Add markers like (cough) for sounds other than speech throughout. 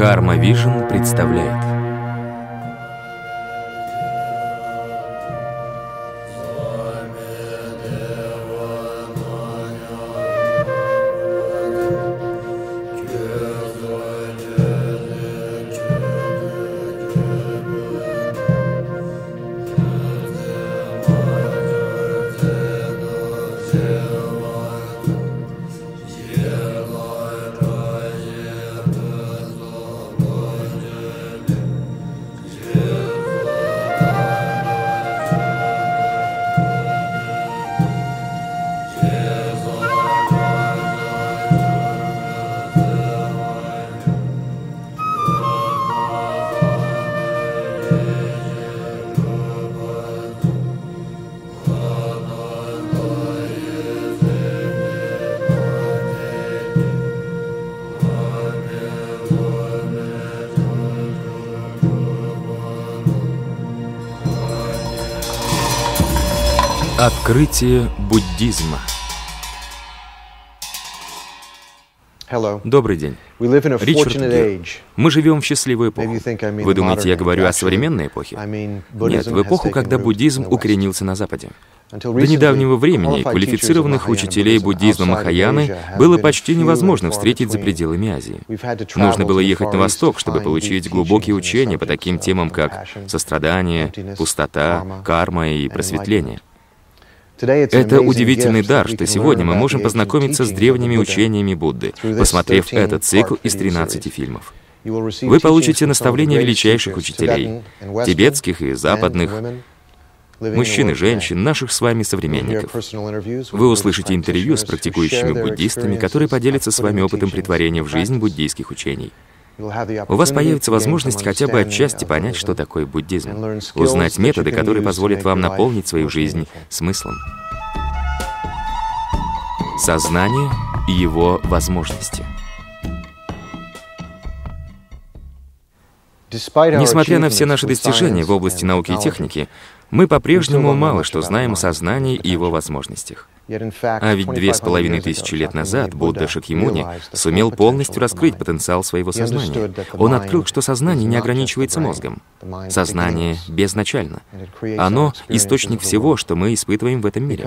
Дхарма Вижн представляет Открытие буддизма Добрый день. Ричард Гир. Мы живем в счастливую эпоху. Вы думаете, я говорю о современной эпохе? Нет, в эпоху, когда буддизм укоренился на Западе. До недавнего времени квалифицированных учителей буддизма Махаяны было почти невозможно встретить за пределами Азии. Нужно было ехать на восток, чтобы получить глубокие учения по таким темам, как сострадание, пустота, карма и просветление. Это удивительный дар, что сегодня мы можем познакомиться с древними учениями Будды, посмотрев этот цикл из 13 фильмов. Вы получите наставления величайших учителей, тибетских и западных, мужчин и женщин, наших с вами современников. Вы услышите интервью с практикующими буддистами, которые поделятся с вами опытом притворения в жизнь буддийских учений. У вас появится возможность хотя бы отчасти понять, что такое буддизм, узнать методы, которые позволят вам наполнить свою жизнь смыслом. Сознание и его возможности. Несмотря на все наши достижения в области науки и техники, мы по-прежнему мало что знаем о сознании и его возможностях. А ведь две с половиной тысячи лет назад Будда Шакьямуни сумел полностью раскрыть потенциал своего сознания. Он открыл, что сознание не ограничивается мозгом. Сознание безначально. Оно — источник всего, что мы испытываем в этом мире.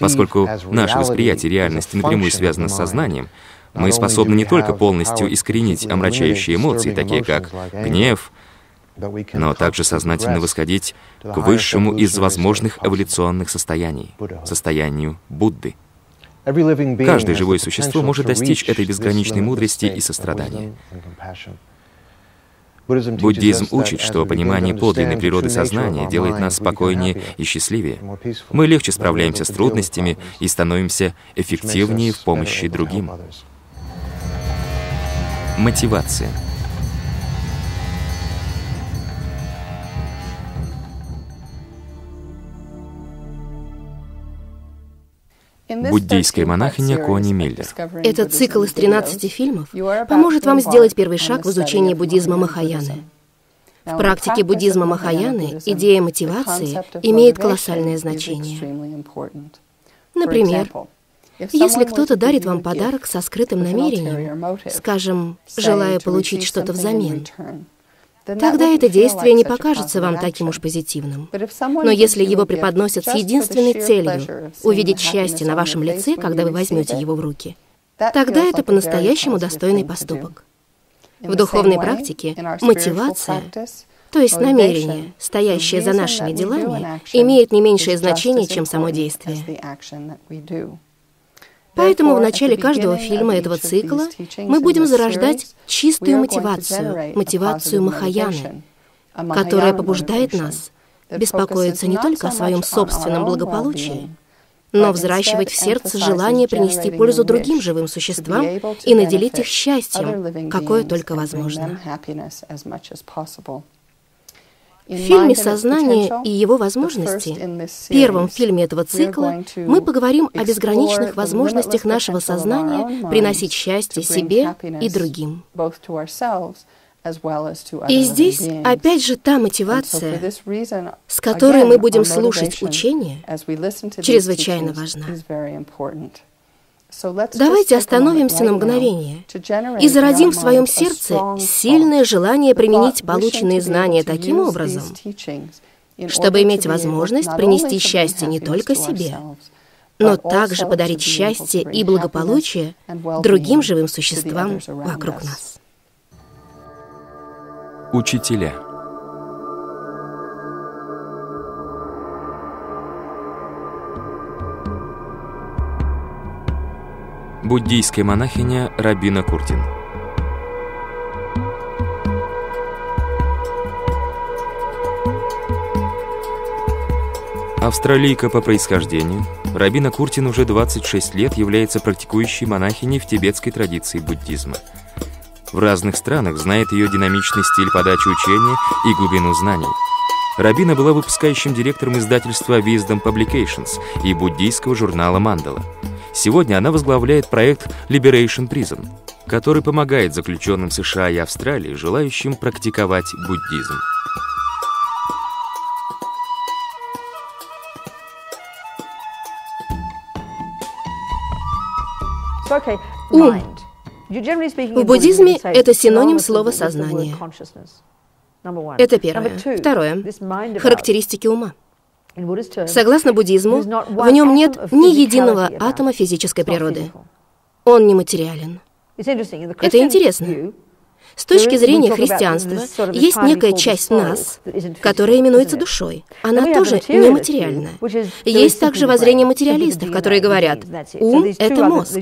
Поскольку наше восприятие реальности напрямую связано с сознанием, мы способны не только полностью искоренить омрачающие эмоции, такие как гнев, но также сознательно восходить к высшему из возможных эволюционных состояний, состоянию Будды. Каждое живое существо может достичь этой безграничной мудрости и сострадания. Буддизм учит, что понимание подлинной природы сознания делает нас спокойнее и счастливее. Мы легче справляемся с трудностями и становимся эффективнее в помощи другим. Мотивация — буддийская монахиня Кони Миллер. Этот цикл из 13 фильмов поможет вам сделать первый шаг в изучении буддизма Махаяны. В практике буддизма Махаяны идея мотивации имеет колоссальное значение. Например, если кто-то дарит вам подарок со скрытым намерением, скажем, желая получить что-то взамен, тогда это действие не покажется вам таким уж позитивным. Но если его преподносят с единственной целью — увидеть счастье на вашем лице, когда вы возьмете его в руки, тогда это по-настоящему достойный поступок. В духовной практике мотивация, то есть намерение, стоящее за нашими делами, имеет не меньшее значение, чем само действие. Поэтому в начале каждого фильма этого цикла мы будем зарождать чистую мотивацию, мотивацию Махаяны, которая побуждает нас беспокоиться не только о своем собственном благополучии, но взращивать в сердце желание принести пользу другим живым существам и наделить их счастьем, какое только возможно. В фильме «Сознание и его возможности», первом фильме этого цикла, мы поговорим о безграничных возможностях нашего сознания приносить счастье себе и другим. И здесь опять же та мотивация, с которой мы будем слушать учение, чрезвычайно важна. Давайте остановимся на мгновение и зародим в своем сердце сильное желание применить полученные знания таким образом, чтобы иметь возможность принести счастье не только себе, но также подарить счастье и благополучие другим живым существам вокруг нас. Учителя Буддийская монахиня Рабина Куртин Австралийка по происхождению, Рабина Куртин уже 26 лет является практикующей монахиней в тибетской традиции буддизма. В разных странах знает ее динамичный стиль подачи учения и глубину знаний. Рабина была выпускающим директором издательства Wisdom Publications и буддийского журнала «Мандала». Сегодня она возглавляет проект Liberation Prison, который помогает заключенным США и Австралии, желающим практиковать буддизм. Ум. В буддизме это синоним слова «сознание». Это первое. Второе. Характеристики ума. Согласно буддизму, в нем нет ни единого атома физической природы. Он нематериален. Это интересно. С точки зрения христианства, есть некая часть нас, которая именуется душой. Она тоже нематериальная. Есть также воззрение материалистов, которые говорят, ум — это мозг.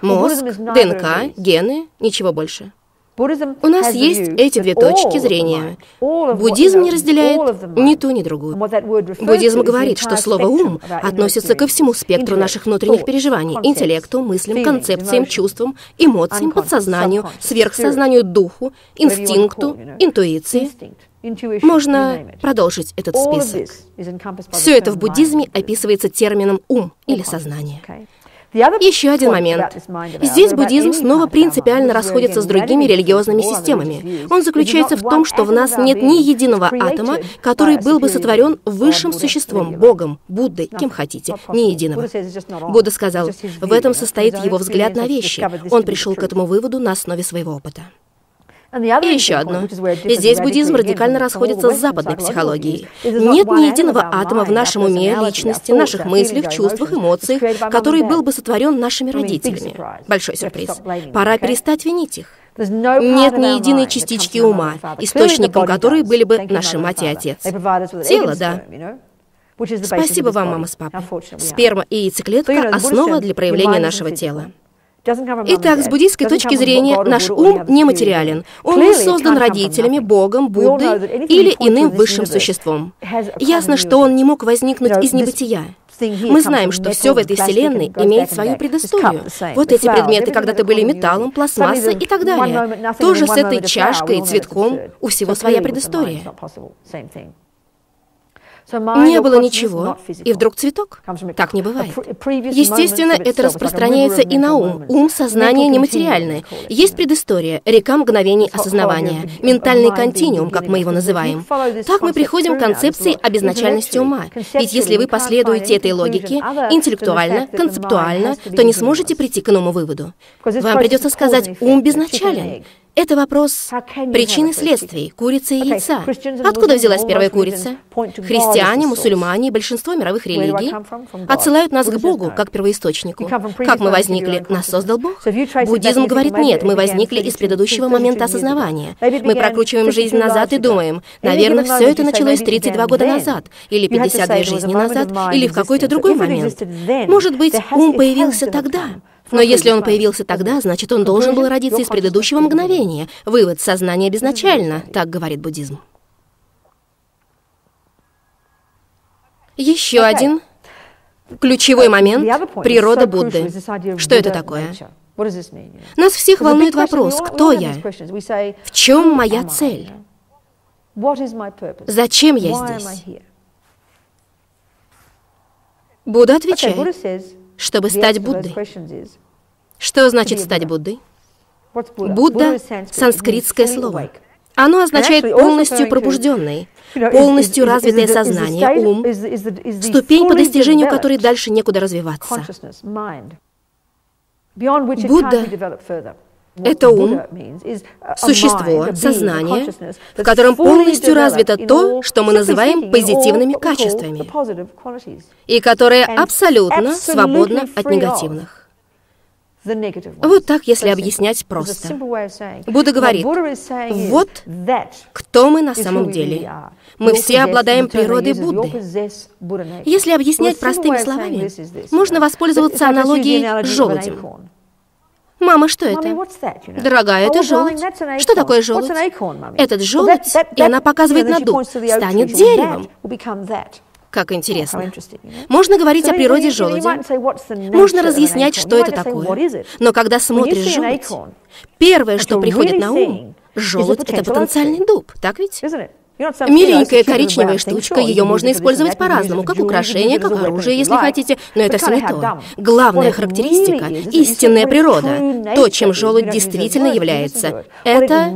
Мозг, ДНК, гены, ничего больше. У нас есть эти две точки зрения. Буддизм не разделяет ни ту, ни другую. Буддизм говорит, что слово «ум» относится ко всему спектру наших внутренних переживаний, интеллекту, мыслям, концепциям, чувствам, эмоциям, подсознанию, сверхсознанию, духу, инстинкту, интуиции. Можно продолжить этот список. Все это в буддизме описывается термином «ум» или «сознание». Еще один момент. Здесь буддизм снова принципиально расходится с другими религиозными системами. Он заключается в том, что в нас нет ни единого атома, который был бы сотворен высшим существом, Богом, Буддой, кем хотите, ни единого. Будда сказал, в этом состоит его взгляд на вещи. Он пришел к этому выводу на основе своего опыта. И еще одно. Здесь буддизм радикально расходится с западной психологией. Нет ни единого атома в нашем уме, личности, наших мыслях, чувствах, эмоциях, который был бы сотворен нашими родителями. Большой сюрприз. Пора перестать винить их. Нет ни единой частички ума, источником которой были бы наши мать и отец. Тело, да. Спасибо вам, мама с папой. Сперма и яйцеклетка — основа для проявления нашего тела. Итак, с буддийской точки зрения, наш ум нематериален. Он не создан родителями, Богом, Буддой или иным высшим существом. Ясно, что он не мог возникнуть из небытия. Мы знаем, что все в этой вселенной имеет свою предысторию. Вот эти предметы когда-то были металлом, пластмассой и так далее. Тоже с этой чашкой и цветком у всего своя предыстория. Не было ничего, и вдруг цветок. Так не бывает. Естественно, это распространяется и на ум. Ум, сознание нематериальное. Есть предыстория, река мгновений осознавания, ментальный континуум, как мы его называем. Так мы приходим к концепции об изначальности ума. Ведь если вы последуете этой логике, интеллектуально, концептуально, то не сможете прийти к иному выводу. Вам придется сказать «ум безначален». Это вопрос причины следствий, курицы и яйца. Откуда взялась первая курица? Христиане, мусульмане и большинство мировых религий отсылают нас к Богу, как первоисточнику. Как мы возникли? Нас создал Бог? Буддизм говорит, нет, мы возникли из предыдущего момента осознавания. Мы прокручиваем жизнь назад и думаем, наверное, все это началось 32 года назад, или 52 жизни назад, или в какой-то другой момент. Может быть, ум появился тогда, но если он появился тогда, значит, он должен был родиться из предыдущего мгновения. Вывод сознания безначально, так говорит буддизм. Еще один ключевой момент — природа Будды. Что это такое? Нас всех волнует вопрос, кто я? В чем моя цель? Зачем я здесь? Будда отвечает, чтобы стать Буддой. Что значит стать Буддой? Будда — санскритское слово. Оно означает полностью пробужденный, полностью развитое сознание, ум, ступень, по достижению которой дальше некуда развиваться. Будда — это ум, существо, сознание, в котором полностью развито то, что мы называем позитивными качествами, и которое абсолютно свободно от негативных. Вот так, если объяснять просто. Будда говорит, вот кто мы на самом деле. Мы все обладаем природой Будды. Если объяснять простыми словами, можно воспользоваться аналогией с желудем. Мама, что это? Дорогая, это желудь. Что такое желудь? Этот желудь, и она показывает на дуб, станет деревом. Как интересно. Можно говорить о природе желудя. Можно разъяснять, что это такое. Но когда смотришь желудь, первое, что приходит на ум, желудь — это потенциальный дуб, так ведь? Миленькая коричневая штучка, ее можно использовать по-разному, как украшение, как оружие, если хотите, но это все не то. Главная характеристика — истинная природа, то, чем желудь действительно является. Это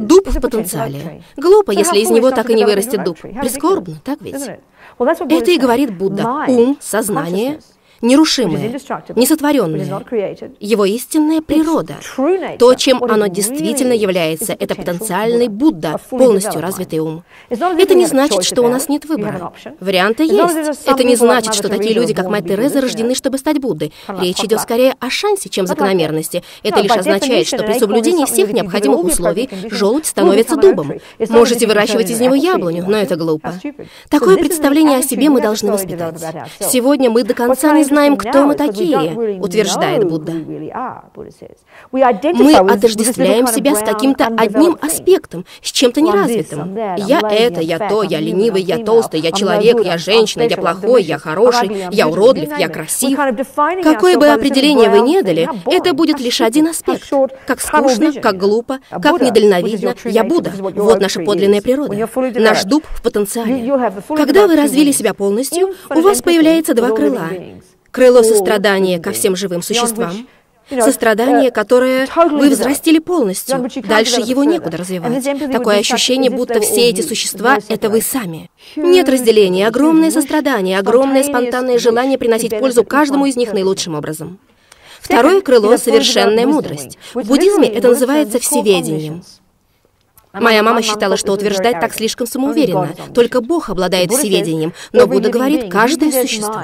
дуб в потенциале. Глупо, если из него так и не вырастет дуб. Прискорбно, так ведь? Это и говорит Будда. Ум, сознание — нерушимое, несотворенное, его истинная природа. То, чем оно действительно является, это потенциальный Будда, полностью развитый ум. Это не значит, что у нас нет выбора. Варианты есть. Это не значит, что такие люди, как мать Тереза, рождены, чтобы стать Буддой. Речь идет скорее о шансе, чем закономерности. Это лишь означает, что при соблюдении всех необходимых условий желудь становится дубом. Можете выращивать из него яблоню, но это глупо. Такое представление о себе мы должны воспитать. Сегодня мы до конца не знаем, кто мы такие, утверждает Будда. Мы отождествляем себя с каким-то одним аспектом, с чем-то неразвитым. Я это, я то, я ленивый, я толстый, я человек, я женщина, я плохой, я хороший, я уродлив, я красив. Какое бы определение вы ни дали, это будет лишь один аспект. Как скучно, как глупо, как недальновидно, я Будда. Вот наша подлинная природа. Наш дуб в потенциале. Когда вы развили себя полностью, у вас появляется два крыла. Крыло сострадания ко всем живым существам, сострадание, которое вы взрастили полностью. Дальше его некуда развивать. Такое ощущение, будто все эти существа — это вы сами. Нет разделения, огромное сострадание, огромное спонтанное желание приносить пользу каждому из них наилучшим образом. Второе крыло — совершенная мудрость. В буддизме это называется всеведением. Моя мама считала, что утверждать так слишком самоуверенно. Только Бог обладает всеведением, но Будда говорит «каждое существо».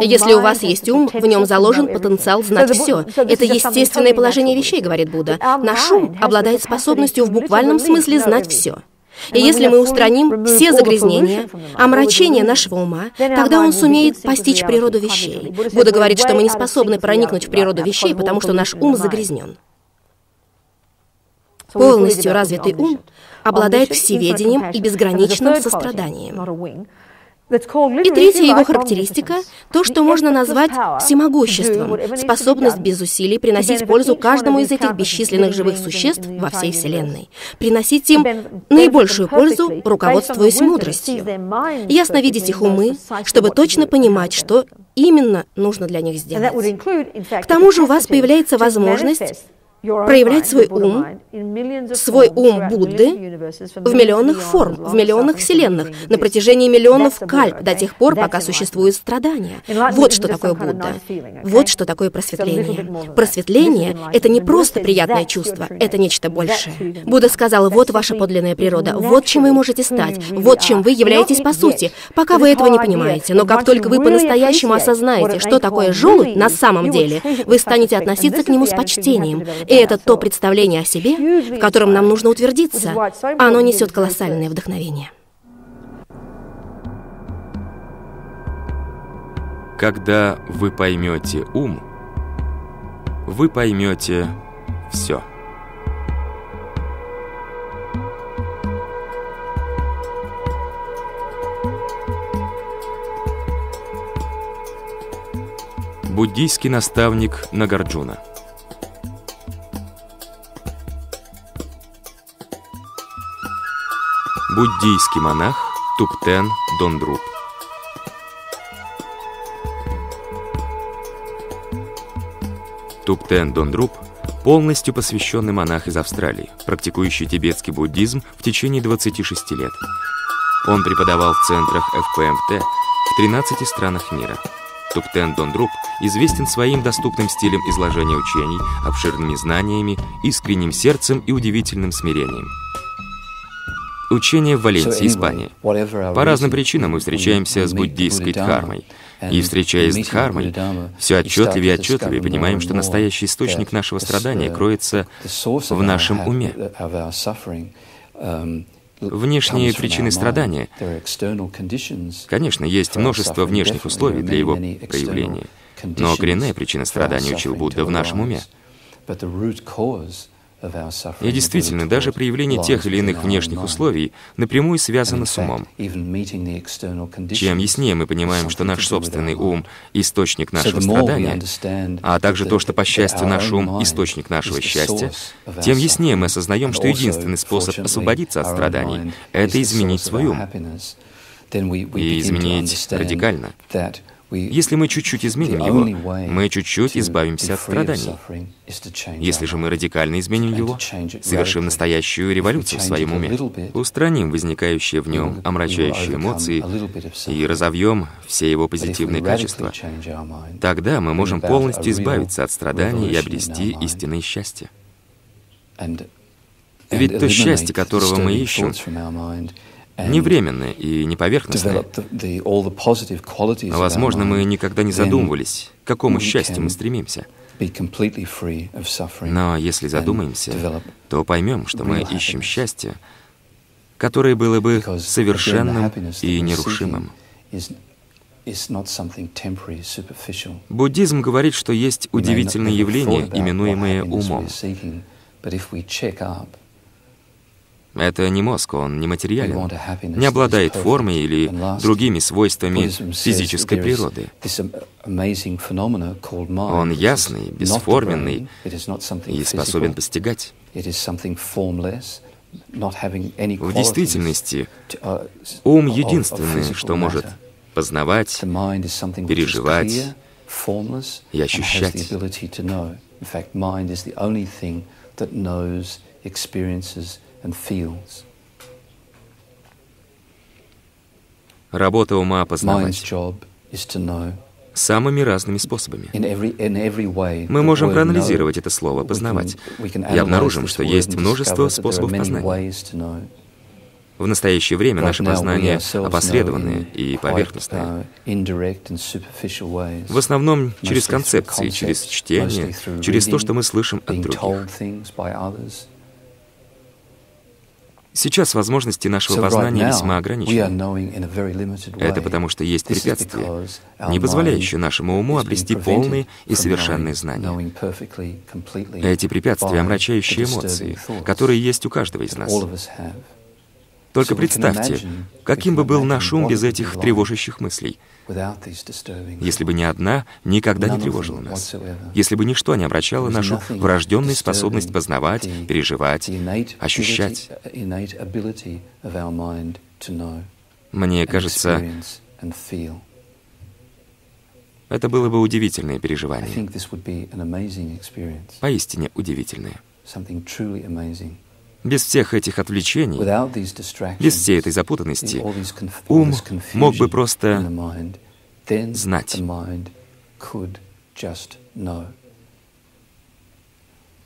Если у вас есть ум, в нем заложен потенциал знать все. Это естественное положение вещей, говорит Будда. Наш ум обладает способностью в буквальном смысле знать все. И если мы устраним все загрязнения, омрачения нашего ума, тогда он сумеет постичь природу вещей. Будда говорит, что мы не способны проникнуть в природу вещей, потому что наш ум загрязнен. Полностью развитый ум обладает всеведением и безграничным состраданием. И третья его характеристика — то, что можно назвать всемогуществом, способность без усилий приносить пользу каждому из этих бесчисленных живых существ во всей Вселенной, приносить им наибольшую пользу, руководствуясь мудростью, ясно видеть их умы, чтобы точно понимать, что именно нужно для них сделать. К тому же у вас появляется возможность проявлять свой ум, свой ум Будды в миллионных форм, в миллионных вселенных, на протяжении миллионов кальп, до тех пор, пока существуют страдания. Вот что такое Будда. Вот что такое просветление. Просветление — это не просто приятное чувство, это нечто большее. Будда сказал, вот ваша подлинная природа, вот чем вы можете стать, вот чем вы являетесь по сути, пока вы этого не понимаете. Но как только вы по-настоящему осознаете, что такое желудь на самом деле, (laughs) вы станете относиться к нему с почтением, и это то представление о себе, в котором нам нужно утвердиться. Оно несет колоссальное вдохновение. Когда вы поймете ум, вы поймете все. Буддийский наставник Нагарджуна – Буддийский монах Туптен Дондруп Туптен Дондруп – полностью посвященный монах из Австралии, практикующий тибетский буддизм в течение 26 лет. Он преподавал в центрах ФПМТ в 13 странах мира. Туптен Дондруп известен своим доступным стилем изложения учений, обширными знаниями, искренним сердцем и удивительным смирением. Учение в Валенсии, Испания. По разным причинам мы встречаемся с буддийской дхармой. И встречаясь с дхармой, все отчетливее и отчетливее понимаем, что настоящий источник нашего страдания кроется в нашем уме. Внешние причины страдания, конечно, есть множество внешних условий для его проявления, но коренная причина страдания, учил Будда, в нашем уме. И действительно, даже проявление тех или иных внешних условий напрямую связано с умом. Чем яснее мы понимаем, что наш собственный ум — источник нашего страдания, а также то, что, по счастью, наш ум — источник нашего счастья, тем яснее мы осознаем, что единственный способ освободиться от страданий — это изменить свой ум. И изменить радикально. Если мы чуть-чуть изменим его, мы чуть-чуть избавимся от страданий. Если же мы радикально изменим его, совершим настоящую революцию в своем уме, устраним возникающие в нем омрачающие эмоции и разовьем все его позитивные качества, тогда мы можем полностью избавиться от страданий и обрести истинное счастье. Ведь то счастье, которого мы ищем, не временное и не поверхностное. Возможно, мы никогда не задумывались, к какому счастью мы стремимся. Но если задумаемся, то поймем, что мы ищем счастье, которое было бы совершенным и нерушимым. Буддизм говорит, что есть удивительные явления, именуемые умом. Это не мозг, он не материален, не обладает формой или другими свойствами физической природы. Он ясный, бесформенный и способен постигать. В действительности, uh, ум единственное, что может познавать, переживать и ощущать. And feels. Работа ума познавать самыми разными способами. Мы можем проанализировать это слово «познавать» и обнаружим, что есть множество способов познания. В настоящее время наше познание опосредованное и поверхностное. В основном через концепции, через чтение, через то, что мы слышим от других. Сейчас возможности нашего познания весьма ограничены. Это потому, что есть препятствия, не позволяющие нашему уму обрести полные и совершенные знания. Эти препятствия — омрачающие эмоции, которые есть у каждого из нас. Только представьте, каким бы был наш ум без этих тревожащих мыслей — если бы ни одна никогда не тревожила нас, если бы ничто не обращало нашу врожденную способность познавать, переживать, ощущать. Мне кажется, это было бы удивительное переживание. Поистине удивительное. Без всех этих отвлечений, без всей этой запутанности, ум мог бы просто знать.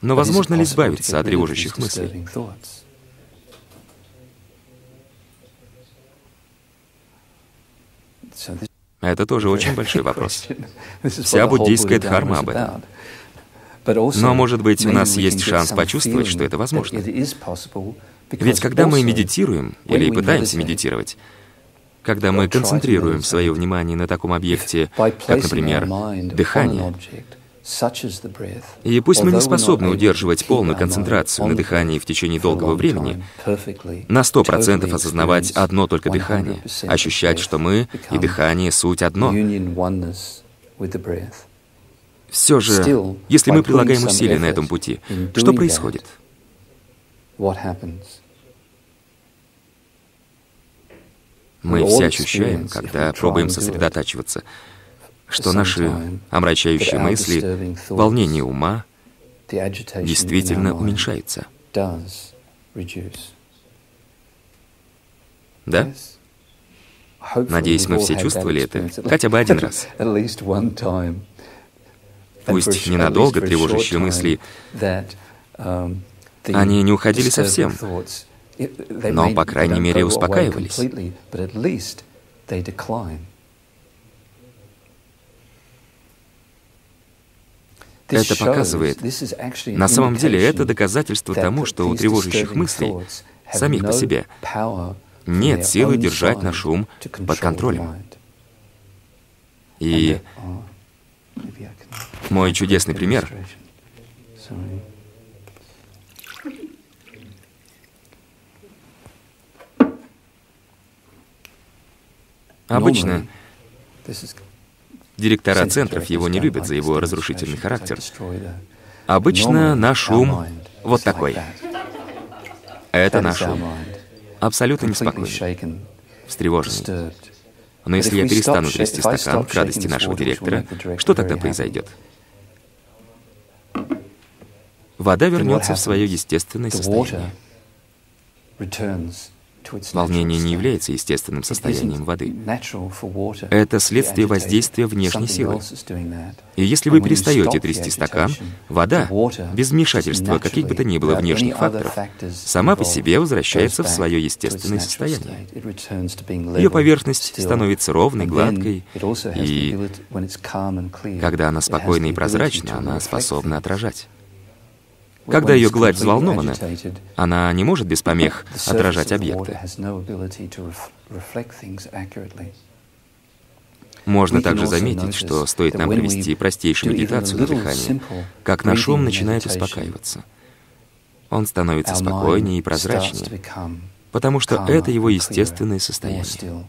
Но возможно ли избавиться от тревожащих мыслей? Это тоже очень большой вопрос. Вся буддийская дхарма об этом. Но, может быть, у нас есть шанс почувствовать, что это возможно. Ведь когда мы медитируем или пытаемся медитировать, когда мы концентрируем свое внимание на таком объекте, как, например, дыхание, и пусть мы не способны удерживать полную концентрацию на дыхании в течение долгого времени, на сто процентов осознавать одно только дыхание, ощущать, что мы и дыхание — суть одно. Все же, если мы прилагаем усилия на этом пути, что происходит? Мы все ощущаем, когда пробуем сосредотачиваться, что наши омрачающие мысли, волнение ума действительно уменьшается. Да? Надеюсь, мы все чувствовали это хотя бы один (laughs) раз. Пусть ненадолго тревожащие мысли, они не уходили совсем, но, по крайней мере, успокаивались. Это показывает, на самом деле, это доказательство тому, что у тревожащих мыслей, самих по себе, нет силы держать наш ум под контролем. И мой чудесный пример Обычно директора центров его не любят за его разрушительный характер. Обычно наш ум вот такой. Это наш ум. Абсолютно неспокойный, встревоженный. Но если я перестану трясти стакан к радости нашего директора, что тогда произойдет? Вода вернется в свое естественное состояние. Волнение не является естественным состоянием воды. Это следствие воздействия внешней силы. И если вы перестаете трясти стакан, вода, без вмешательства каких бы то ни было внешних факторов, сама по себе возвращается в свое естественное состояние. Ее поверхность становится ровной, гладкой, и когда она спокойна и прозрачна, она способна отражать. Когда ее гладь взволнована, она не может без помех отражать объекты. Можно также заметить, что стоит нам провести простейшую медитацию на дыхание, как наш ум начинает успокаиваться. Он становится спокойнее и прозрачнее, потому что это его естественное состояние.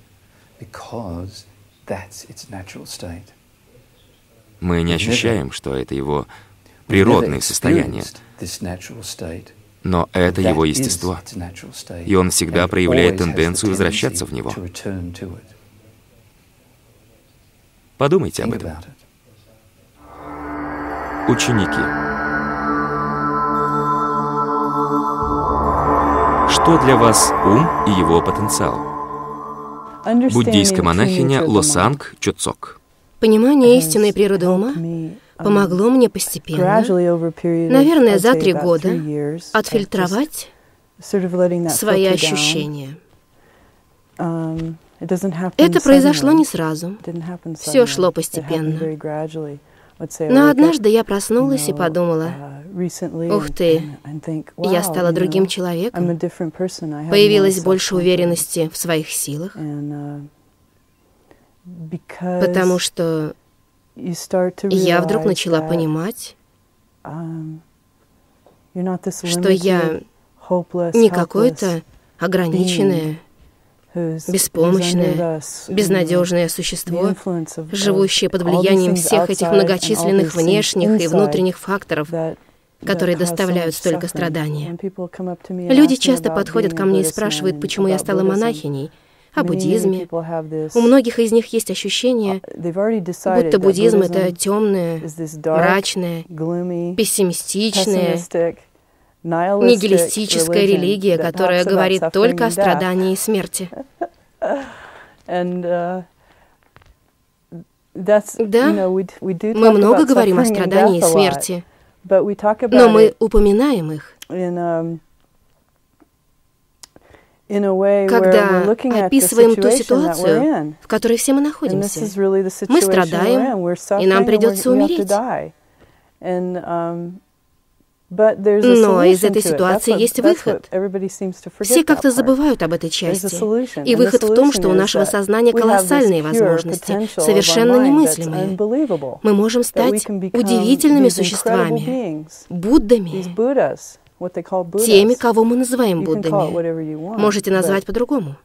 Мы не ощущаем, что это его природное состояние, но это его естество, и он всегда проявляет тенденцию возвращаться в него. Подумайте об этом. Ученики. Что для вас ум и его потенциал? Буддийская монахиня Лосанг Чоцок. Понимание истинной природы ума помогло мне постепенно, наверное, за три года, отфильтровать свои ощущения. Um, Это произошло не сразу. Все шло постепенно. Но однажды я проснулась и подумала, uh, ух ты, я стала другим человеком, появилась больше уверенности в своих силах, uh, потому что я вдруг начала понимать, um, что я не какое-то ограниченное, беспомощное, безнадежное существо, живущее под влиянием всех этих многочисленных внешних и внутренних факторов, которые доставляют столько страдания. Люди часто подходят ко мне и спрашивают, почему я стала монахиней, о буддизме. У многих из них есть ощущение, будто буддизм — это темное, мрачное, пессимистичное, нигилистическая религия, которая говорит только о страдании и смерти. (laughs) Да, мы много говорим о страдании и смерти, но мы упоминаем их um, когда описываем ту ситуацию, в которой все мы находимся. Мы страдаем, и нам придется умереть. Um, Но из этой ситуации есть выход. Все как-то забывают об этой части. И выход в том, что у нашего сознания колоссальные возможности, совершенно немыслимые. Мы можем стать удивительными существами, Буддами, теми, кого мы называем Буддами. Можете назвать по-другому.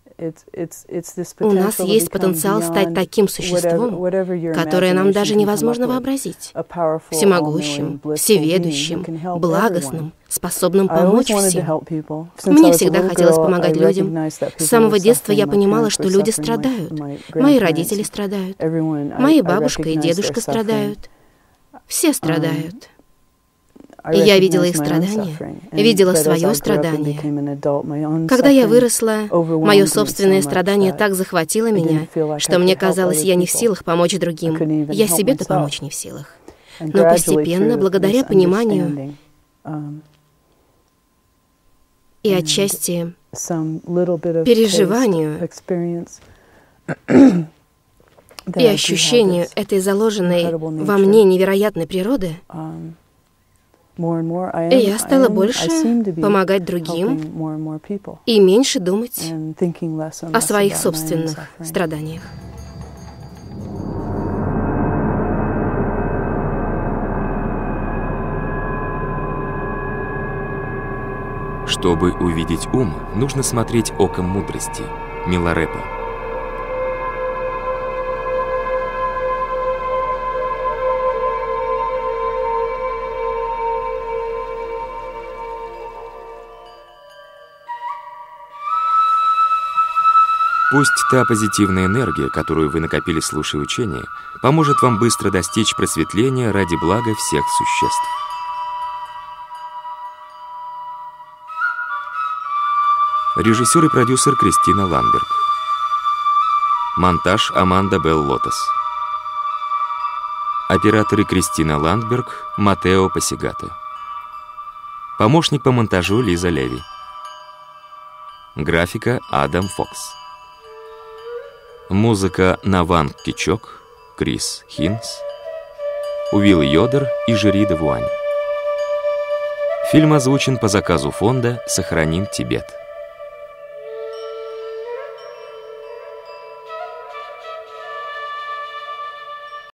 У нас есть потенциал стать таким существом, которое нам даже невозможно вообразить. Всемогущим, всеведущим, благостным, способным помочь всем. Мне всегда хотелось помогать людям. С самого детства я понимала, что люди страдают. Мои родители страдают. Мои бабушка и дедушка страдают. Все страдают. Я видела их страдания, видела свое страдание. Когда я выросла, мое собственное страдание так захватило меня, что мне казалось, я не в силах помочь другим. Я себе-то помочь не в силах. Но постепенно, благодаря пониманию и отчасти переживанию и ощущению этой заложенной во мне невероятной природы, и я стала больше помогать другим и меньше думать о своих собственных страданиях. Чтобы увидеть ум, нужно смотреть оком мудрости. Миларепа. Пусть та позитивная энергия, которую вы накопили слушая учение, поможет вам быстро достичь просветления ради блага всех существ. Режиссер и продюсер Кристина Ландберг. Монтаж Аманда Белл Лотос. Операторы Кристина Ландберг, Матео Пасигато. Помощник по монтажу Лиза Леви. Графика Адам Фокс. Музыка Наван Кичок, Крис Хинс, Уилл Йодер и Жирида Вуань. Фильм озвучен по заказу фонда «Сохраним Тибет».